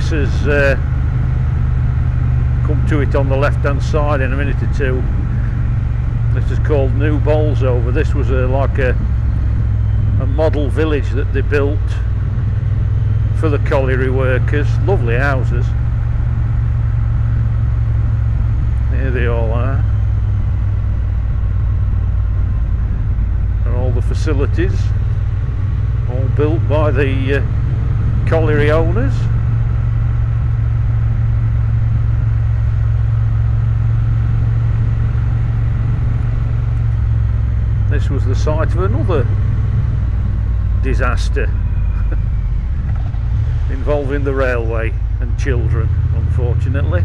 this has uh, come to it on the left hand side in a minute or two. This is called New Bolsover this was a, like a, a model village that they built for the colliery workers. Lovely houses. Here they all are. And all the facilities all built by the uh, colliery owners was the site of another disaster involving the railway and children unfortunately.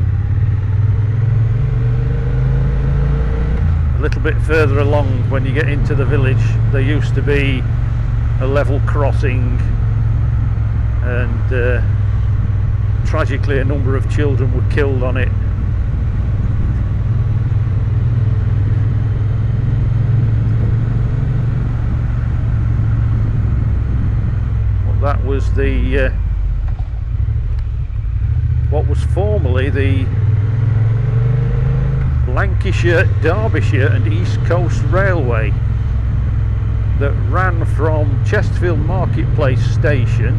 A little bit further along when you get into the village there used to be a level crossing and uh, tragically a number of children were killed on it that was the uh, what was formerly the Lancashire, Derbyshire and East Coast Railway that ran from Chesterfield Marketplace station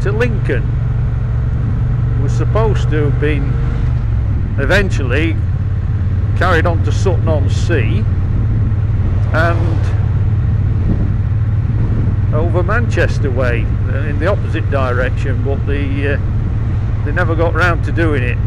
to Lincoln. It was supposed to have been eventually carried on to Sutton on Sea and over Manchester way uh, in the opposite direction but the uh, they never got round to doing it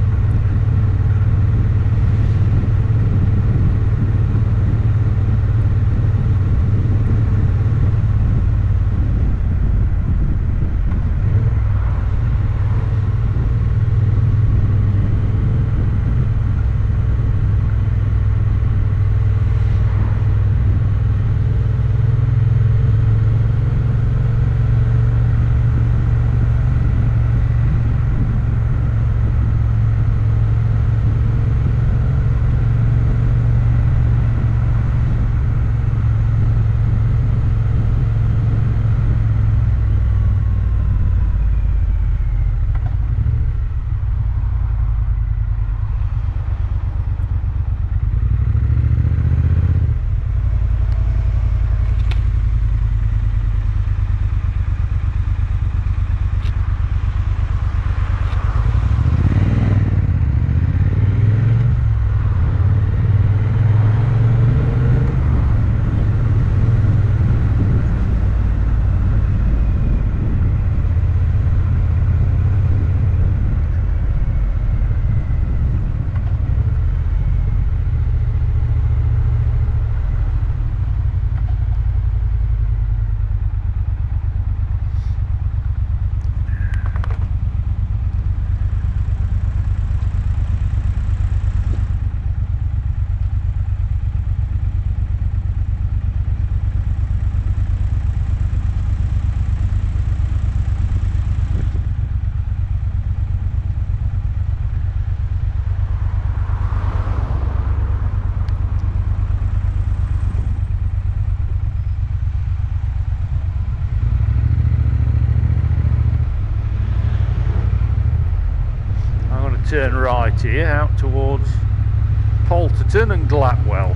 turn right here out towards Palterton and Glapwell.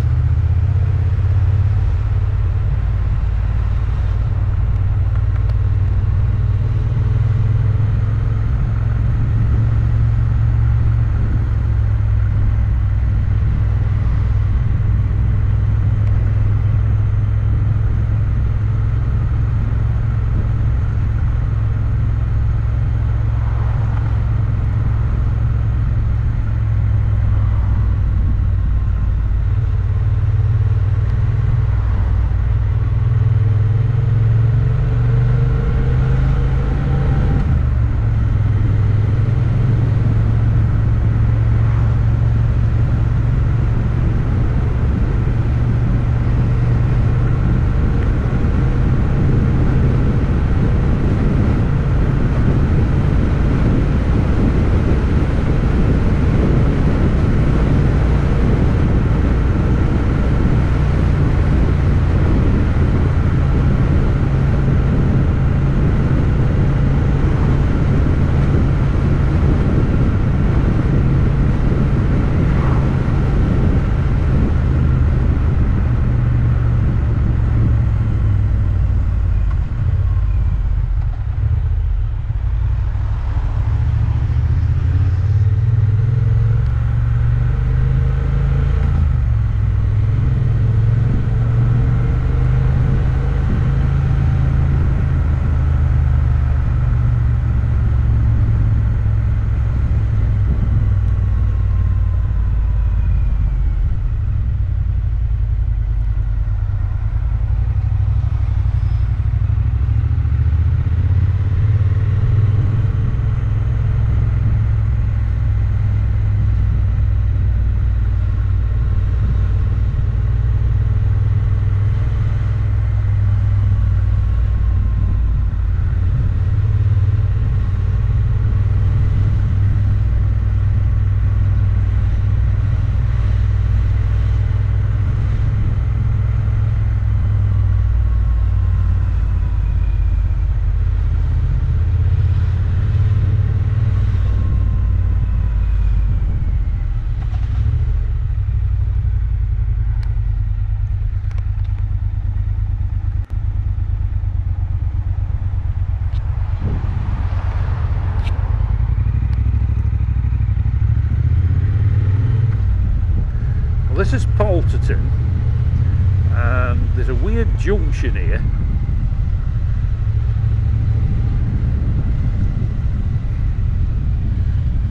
Junction here.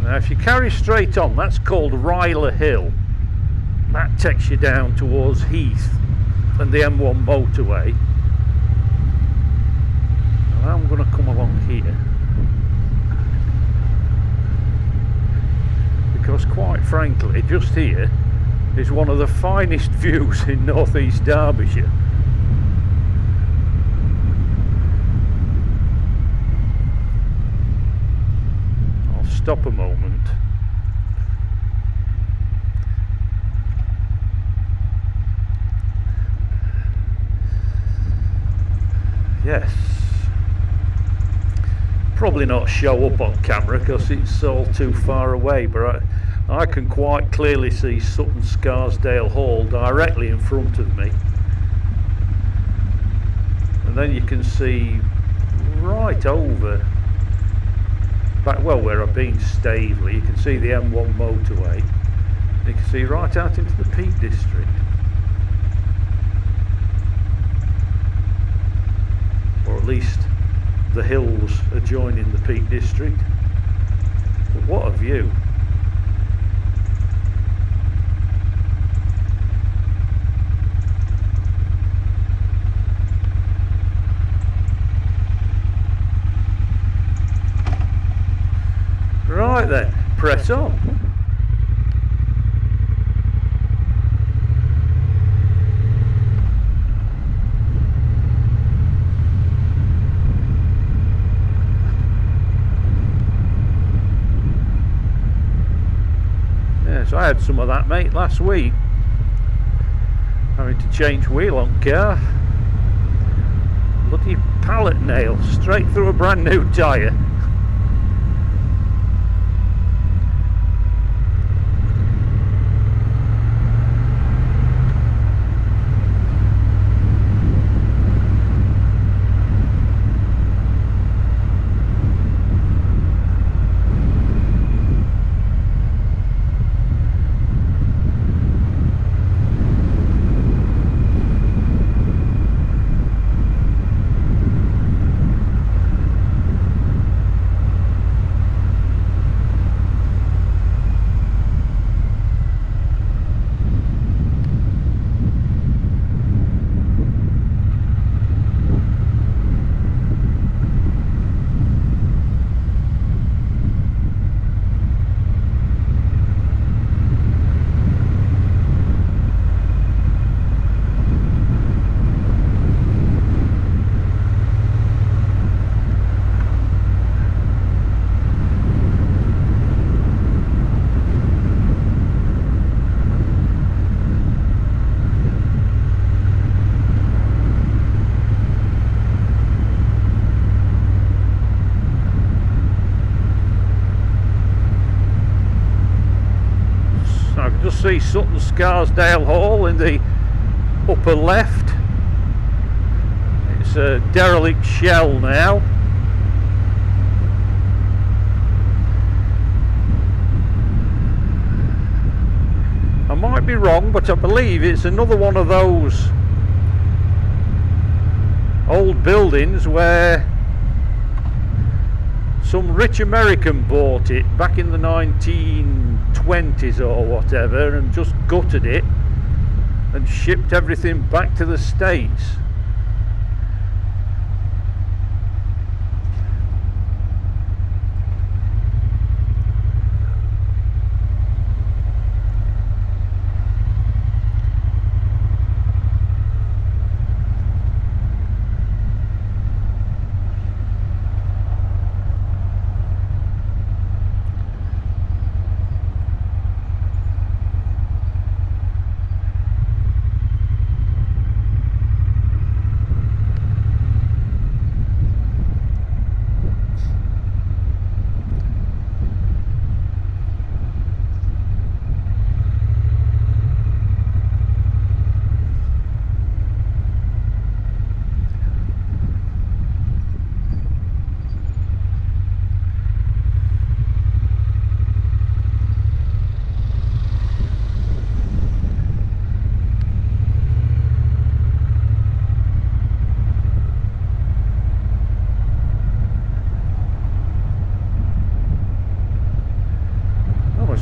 Now if you carry straight on, that's called Rylah Hill. That takes you down towards Heath and the M1 motorway. Now I'm going to come along here. Because quite frankly, just here is one of the finest views in northeast Derbyshire. Stop a moment. Yes. Probably not show up on camera because it's all too far away, but I, I can quite clearly see Sutton Scarsdale Hall directly in front of me. And then you can see right over, back well where I've been Staveley, you can see the M1 motorway. You can see right out into the Peak District. or at least the hills adjoining the Peak District. But what a view! Right press on. So I had some of that mate last week. Having to change wheel on car. Bloody pallet nail straight through a brand new tyre. Sutton Scarsdale Hall in the upper left. It's a derelict shell now. I might be wrong, but I believe it's another one of those old buildings where some rich American bought it back in the 1920s or whatever and just gutted it and shipped everything back to the States.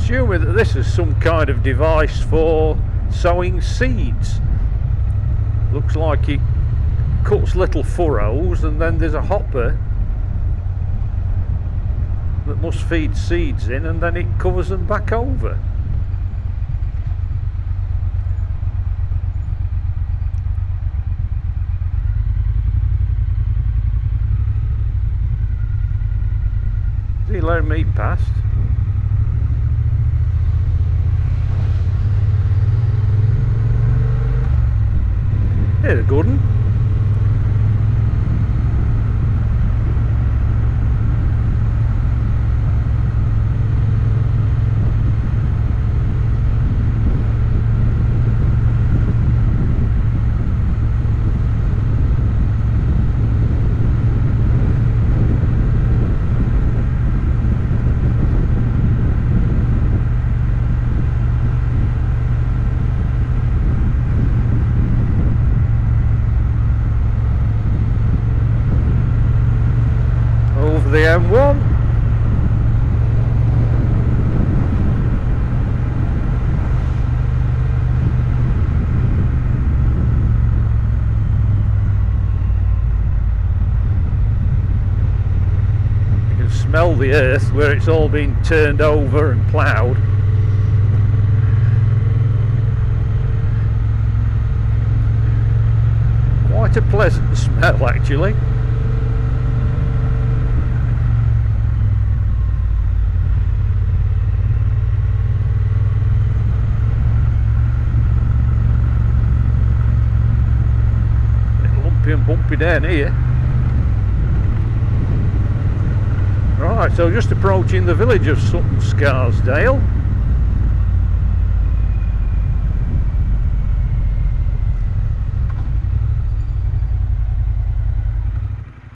Me that this is some kind of device for sowing seeds. Looks like it cuts little furrows and then there's a hopper that must feed seeds in and then it covers them back over. He letting me past? Here's a good one. Over the M1. You can smell the earth where it's all been turned over and ploughed. Quite a pleasant smell actually. Lumpy and bumpy down here. Right, so just approaching the village of Sutton Scarsdale.